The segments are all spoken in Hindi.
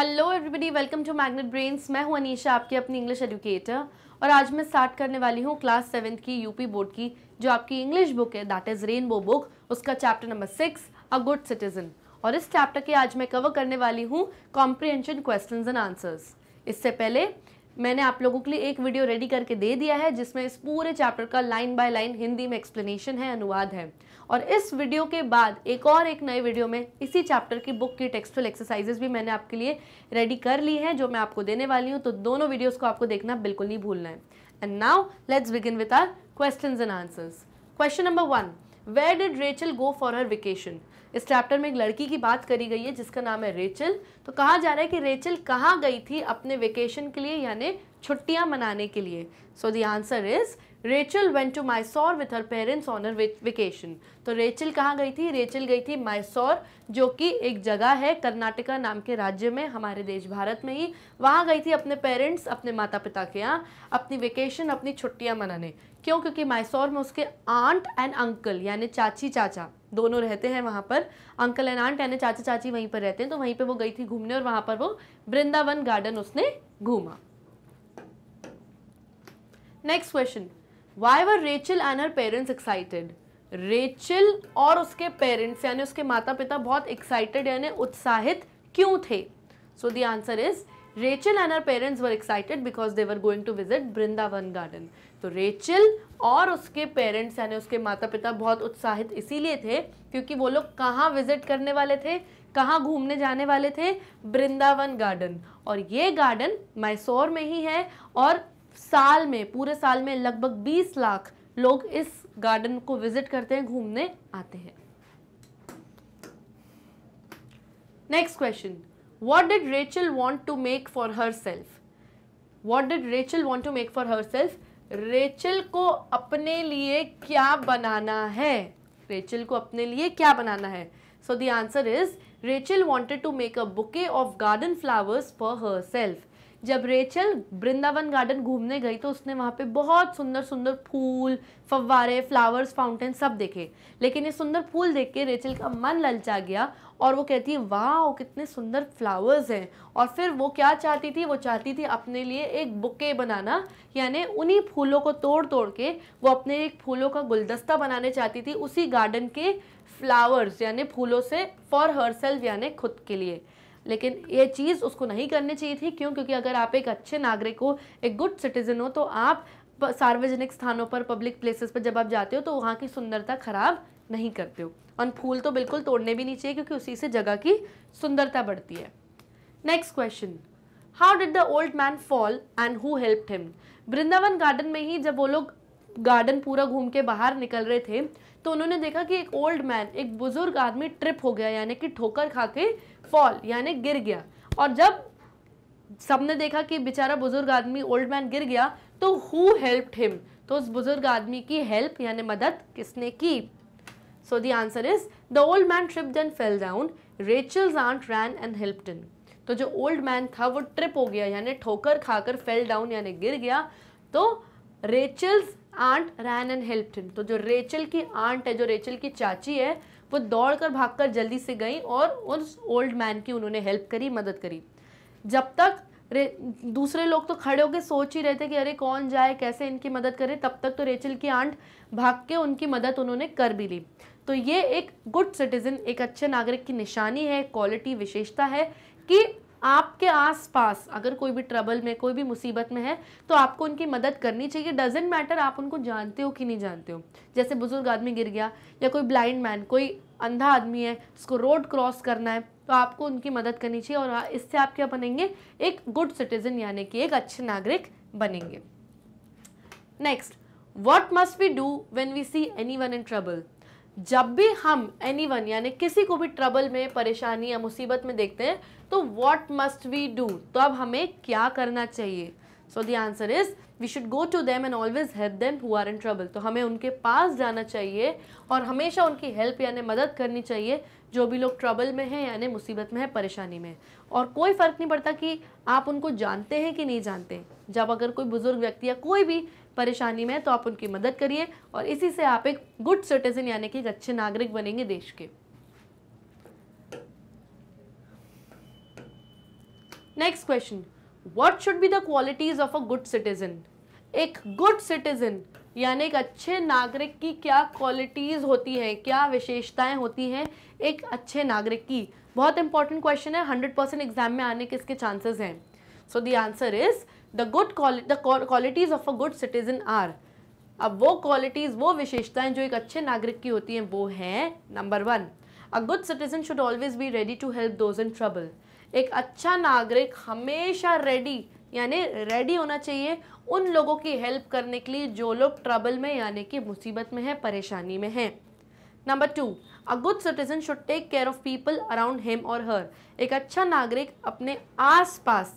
Hello everybody welcome to Magnet Brains मैं हूँ अनीशा, आपकी अपनी इंग्लिश एजुकेटर और आज मैं स्टार्ट करने वाली हूँ क्लास सेवेंथ की यूपी बोर्ड की, जो आपकी इंग्लिश बुक है. दैट इज़ रेनबो बुक उसका chapter number six a good citizen और इस चैप्टर के आज मैं कवर करने वाली हूँ कॉम्प्रिहेंशन क्वेश्चन एंड आंसर्स इससे पहले मैंने आप लोगों के लिए एक वीडियो रेडी करके दे दिया है, जिसमें इस पूरे चैप्टर का लाइन बाय लाइन हिंदी में एक्सप्लेनेशन है, अनुवाद है. और इस वीडियो के बाद एक और एक नए वीडियो में इसी चैप्टर की बुक की टेक्सटुअल एक्सरसाइजेस भी मैंने आपके लिए रेडी कर ली हैं, जो मैं आपको देने वाली हूँ। तो दोनों वीडियोज़ को आपको देखना बिल्कुल नहीं भूलना है। And now let's begin with our question and answers question number one where did Rachel go for her vacation इस चैप्टर में एक लड़की की बात करी गई है, जिसका नाम है रेचल। तो कहा जा रहा है कि रेचल कहाँ गई थी अपने वेकेशन के लिए, यानी छुट्टियाँ मनाने के लिए। So the answer is Rachel went to Mysore with her parents on her vacation तो रेचल कहाँ गई थी? रेचल गई थी माइसोर जो कि एक जगह है कर्नाटका नाम के राज्य में, हमारे देश भारत में ही। वहाँ गई थी अपने पेरेंट्स अपने माता पिता के यहाँ, अपनी वेकेशन अपनी छुट्टियाँ मनाने। क्यों? क्योंकि माइसोर में उसके आंट एंड अंकल यानी चाची चाचा, दोनों रहते हैं वहाँ पर। अंकल एंड आंट यानी चाचा चाची वहीं पर रहते हैं तो वहीं पर वो गई थी घूमने और वहाँ पर वो वृंदावन गार्डन उसने घूमा। Next question why were Rachel and her parents excited Rachel और उसके पेरेंट्स यानी उसके माता पिता बहुत एक्साइटेड यानी उत्साहित क्यों थे? So the answer is Rachel and her parents were excited because they were going to visit Vrindavan garden तो रेचल और उसके पेरेंट्स, यानी उसके माता पिता बहुत उत्साहित इसीलिए थे, क्योंकि वो लोग कहाँ विज़िट करने वाले थे, कहाँ घूमने जाने वाले थे? वृंदावन गार्डन। और ये गार्डन मैसूर में ही है और साल में, पूरे साल में लगभग 20 लाख लोग इस गार्डन को विज़िट करते हैं, घूमने आते हैं। Next question what did Rachel want to make for herself what did Rachel want to make for herself Rachel को अपने लिए क्या बनाना है? रेचल को अपने लिए क्या बनाना है? So the answer is Rachel wanted to make a bouquet of garden flowers for herself जब रेचल वृंदावन गार्डन घूमने गई तो उसने वहाँ पे बहुत सुंदर सुंदर फूल, फव्वारे फ्लावर्स फाउंटेन सब देखे। लेकिन ये सुंदर फूल देख के रेचल का मन ललचा गया और वो कहती है वाह कितने सुंदर फ्लावर्स हैं। और फिर वो क्या चाहती थी? वो चाहती थी अपने लिए एक बुके बनाना, यानी उन्हीं फूलों को तोड़ तोड़ के वो अपने एक फूलों का गुलदस्ता बनाने चाहती थी उसी गार्डन के फ्लावर्स यानी फूलों से फॉर हर सेल्फ यानी खुद के लिए। लेकिन ये चीज़ उसको नहीं करनी चाहिए थी। क्यों? क्योंकि अगर आप एक अच्छे नागरिक हो, एक गुड सिटीजन हो तो आप सार्वजनिक स्थानों पर पब्लिक प्लेसेस पर जब आप जाते हो तो वहाँ की सुंदरता खराब नहीं करते हो। और फूल तो बिल्कुल तोड़ने भी नहीं चाहिए क्योंकि उसी से जगह की सुंदरता बढ़ती है। Next question how did the old man fall and who help him Vrindavan garden में ही जब वो लोग गार्डन पूरा घूम के बाहर निकल रहे थे तो उन्होंने देखा कि एक ओल्ड मैन एक बुज़ुर्ग आदमी ट्रिप हो गया, यानी कि ठोकर खा के फॉल यानी गिर गया। और जब सबने देखा कि बेचारा बुज़ुर्ग आदमी ओल्ड मैन गिर गया तो हु हेल्प हिम तो उस बुज़ुर्ग आदमी की हेल्प यानी मदद किसने की? So the answer is the old man trip and fell down Rachel's aunt ran and help him तो जो ओल्ड मैन था, वो ट्रिप हो गया, यानी ठोकर खाकर फेल डाउन यानी गिर गया। तो Rachel's aunt ran and help him तो जो रेचल की आंट है, जो रेचल की चाची है, वो दौड़ कर भाग जल्दी से गई और उस ओल्ड मैन की उन्होंने हेल्प करी, मदद करी। जब तक दूसरे लोग तो खड़े होकर सोच ही रहे थे कि अरे कौन जाए, कैसे इनकी मदद करे। तब तक तो रेचल की आंट भाग के उनकी मदद उन्होंने कर भी ली। तो ये एक गुड सिटीजन, एक अच्छे नागरिक की निशानी है, क्वालिटी विशेषता है कि आपके आसपास अगर कोई भी ट्रबल में, कोई भी मुसीबत में है तो आपको उनकी मदद करनी चाहिए। डजेंट मैटर आप उनको जानते हो कि नहीं जानते हो। जैसे बुज़ुर्ग आदमी गिर गया या कोई ब्लाइंड मैन, कोई अंधा आदमी है, जिसको रोड क्रॉस करना है तो आपको उनकी मदद करनी चाहिए और इससे आप क्या बनेंगे? एक गुड सिटीजन यानी कि एक अच्छे नागरिक बनेंगे। Next what must we do when we see anyone in trouble जब भी हम एनी वन यानी किसी को भी ट्रबल में, परेशानी या मुसीबत में देखते हैं तो वॉट मस्ट वी डू तो अब हमें क्या करना चाहिए? So the answer is we should go to them and always help them who are in trouble तो हमें उनके पास जाना चाहिए और हमेशा उनकी हेल्प यानी मदद करनी चाहिए जो भी लोग ट्रबल में हैं यानी मुसीबत में है, परेशानी में और कोई फ़र्क नहीं पड़ता कि आप उनको जानते हैं कि नहीं जानते जब अगर कोई बुज़ुर्ग व्यक्ति या कोई भी परेशानी में है तो आप उनकी मदद करिए और इसी से आप एक गुड सिटीजन यानी कि एक अच्छे नागरिक बनेंगे देश के। Next question what should be the qualities of a good citizen एक गुड सिटीजन यानी एक अच्छे नागरिक की क्या क्वालिटीज होती हैं, क्या विशेषताएँ होती हैं एक अच्छे नागरिक की? बहुत इंपॉर्टेंट क्वेश्चन है हंड्रेड परसेंट एग्ज़ाम में आने के इसके चांसेस हैं। So the answer is the good the qualities of a good citizen are अब वो क्वालिटीज वो विशेषताएँ जो एक अच्छे नागरिक की होती हैं, वो हैं number one a good citizen should always be ready to help those in trouble एक अच्छा नागरिक हमेशा रेडी यानी रेडी होना चाहिए उन लोगों की हेल्प करने के लिए जो लोग ट्रबल में, यानी कि मुसीबत में है, परेशानी में है। Number two a good citizen should take care of people around him और हर एक अच्छा नागरिक अपने आस पास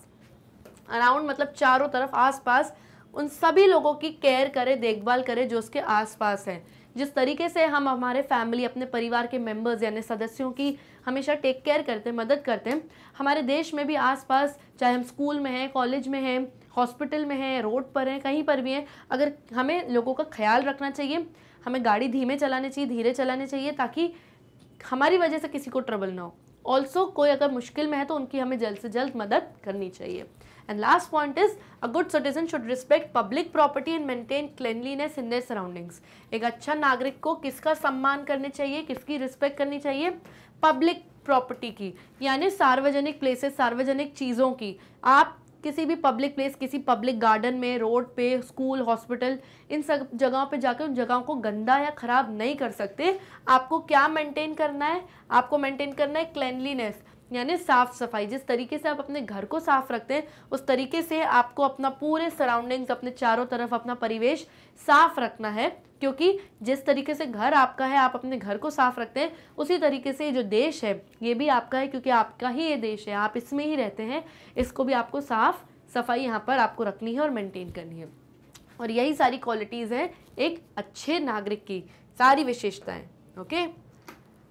अराउंड मतलब चारों तरफ़ आस पास उन सभी लोगों की केयर करें, देखभाल करें जो उसके आस पास हैं। जिस तरीके से हम हमारे फैमिली, अपने परिवार के मेंबर्स, यानी सदस्यों की हमेशा टेक केयर करते हैं, मदद करते हैं, हमारे देश में भी आसपास, चाहे हम स्कूल में हैं, कॉलेज में हैं, हॉस्पिटल में हैं, रोड पर हैं, कहीं पर भी हैं, अगर हमें लोगों का ख्याल रखना चाहिए, हमें गाड़ी धीमे चलानी चाहिए, धीरे चलानी चाहिए, ताकि हमारी वजह से किसी को ट्रबल ना हो। ऑल्सो कोई अगर मुश्किल में है तो उनकी हमें जल्द से जल्द मदद करनी चाहिए। And last point is a good citizen should respect public property and maintain cleanliness in their surroundings एक अच्छा नागरिक को किसका सम्मान करने चाहिए, किसकी रिस्पेक्ट करनी चाहिए? पब्लिक प्रॉपर्टी की, यानी सार्वजनिक प्लेसेस सार्वजनिक चीज़ों की। आप किसी भी पब्लिक प्लेस किसी पब्लिक गार्डन में रोड पे स्कूल हॉस्पिटल इन सब जगहों पे जाकर उन जगहों को गंदा या ख़राब नहीं कर सकते। आपको क्या मेंटेन करना है? आपको मेंटेन करना है क्लैनलीनेस यानी साफ़ सफ़ाई, जिस तरीके से आप अपने घर को साफ़ रखते हैं, उस तरीके से आपको अपना पूरे सराउंडिंग्स अपने चारों तरफ़ अपना परिवेश साफ़ रखना है। क्योंकि जिस तरीके से घर आपका है, आप अपने घर को साफ़ रखते हैं, उसी तरीके से जो देश है, ये भी आपका है, क्योंकि आपका ही ये देश है, आप इसमें ही रहते हैं। इसको भी आपको साफ़ सफ़ाई यहाँ पर आपको रखनी है और मेंटेन करनी है। और यही सारी क्वालिटीज़ हैं एक अच्छे नागरिक की, सारी विशेषताएँ okay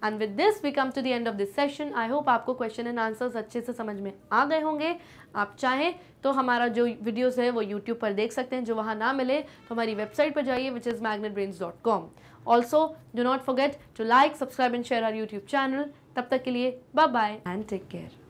and with this we come to the end of this session I hope आपको क्वेश्चन एंड आंसर्स अच्छे से समझ में आ गए होंगे। आप चाहें तो हमारा जो वीडियोस है, वो यूट्यूब पर देख सकते हैं। जो वहाँ ना मिले तो हमारी वेबसाइट पर जाइए which is magnet brains dot com also do not forget to like subscribe and share our YouTube channel तब तक के लिए bye bye and take care